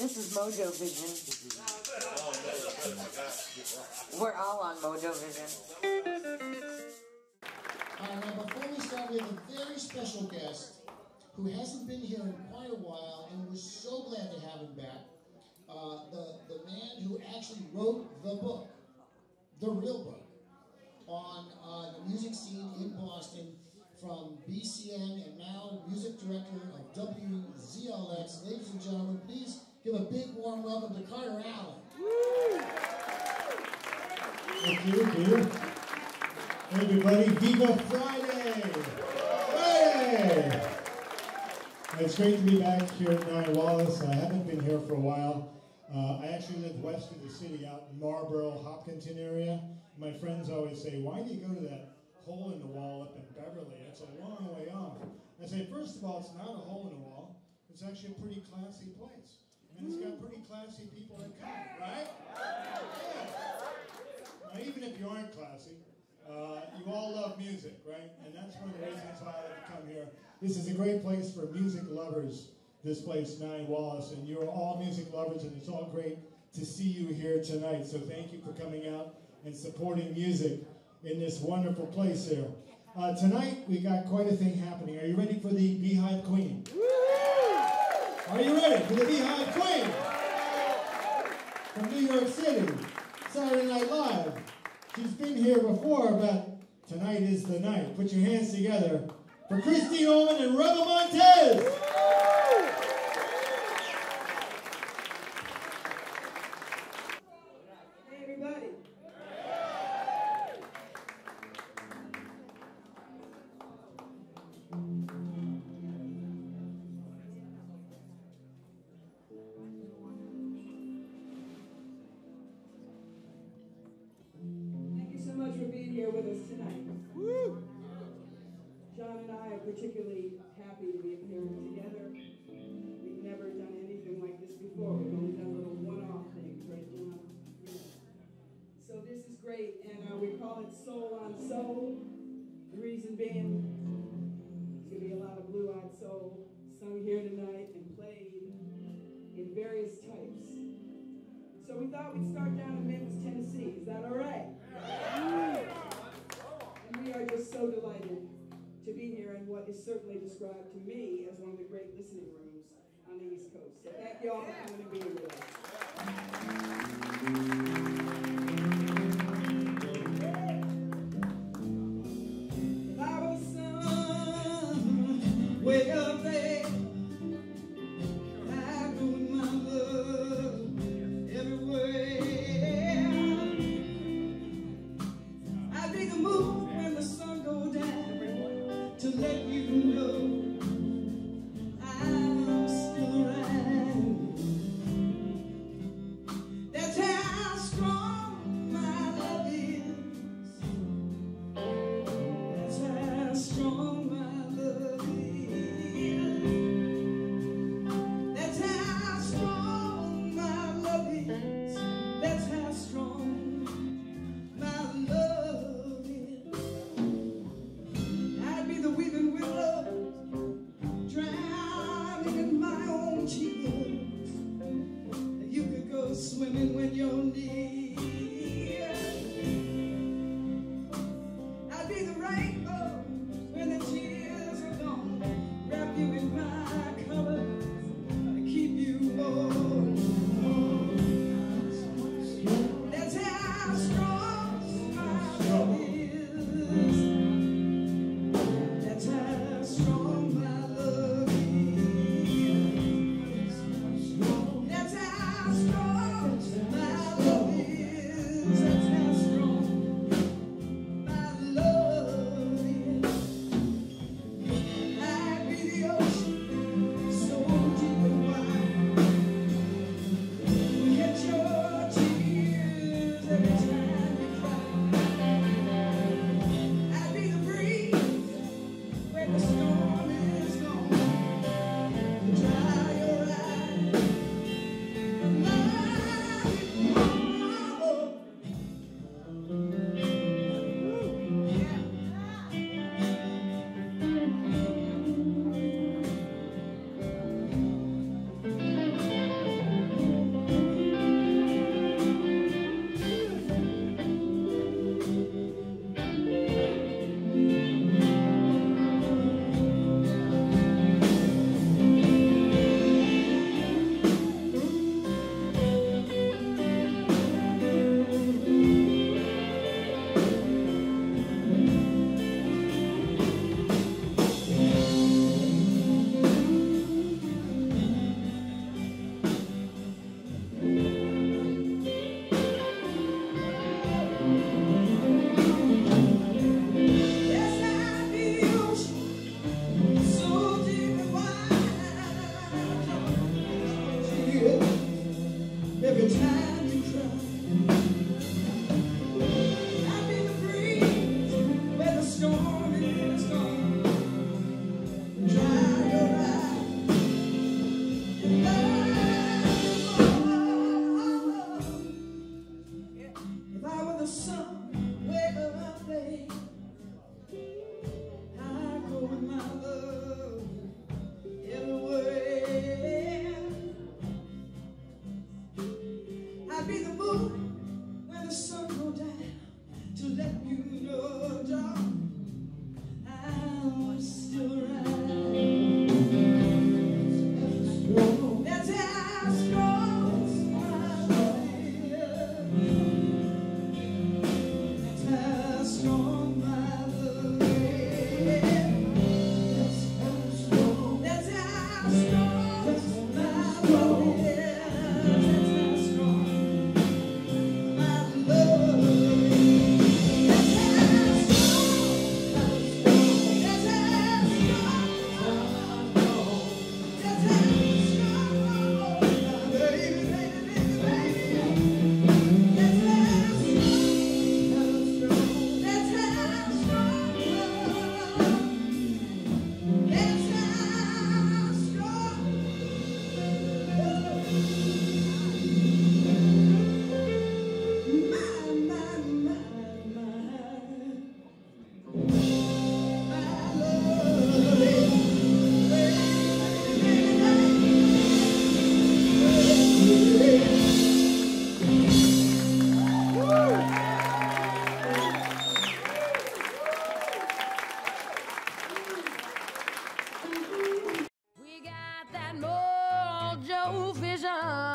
This is MoeJoeVision. We're all on MoeJoeVision. Uh, now, before we start, we have a very special guest who hasn't been here in quite a while, and we're so glad to have him back. Uh, the, the man who actually wrote the book, the real book, on uh, the music scene in Boston from BCN and now music director of WZLX. Ladies and gentlemen, give a big warm welcome to Carter Alan. Thank you, Peter. Hey everybody, Viva Friday! Friday! It's great to be back here at Wallis. I haven't been here for a while. Uh, I actually live west of the city, out in Marlborough, Hopkinton area. My friends always say, why do you go to that hole in the wall up in Beverly? It's a long way off. I say, first of all, it's not a hole in the wall. It's actually a pretty classy place. And it's got pretty classy people that come, right? Yeah. Now, even if you aren't classy, uh, you all love music, right? And that's one of the reasons why I to come here. This is a great place for music lovers, this place, Nine Wallis, and you're all music lovers, and it's all great to see you here tonight. So thank you for coming out and supporting music in this wonderful place here. Uh, tonight, we got quite a thing happening. Are you ready for the Beehive Queen? Are you ready for the Beehive Queen? From New York City, Saturday Night Live. She's been here before, but tonight is the night. Put your hands together for Christine Ohlman and Rebel Montez. Here with us tonight. Jon and I are particularly happy to be here together. We've never done anything like this before. We've only done little one-off things, right, Jon? Yeah. So this is great, and uh, we call it Soul on Soul. The reason being, there's gonna be a lot of blue-eyed soul sung here tonight and played in various types. So we thought we'd start down in Memphis, Tennessee. Is that all right? And we are just so delighted to be here in what is certainly described to me as one of the great listening rooms on the East Coast. So thank you all for coming and being with us. Oh. Got that mojo vision.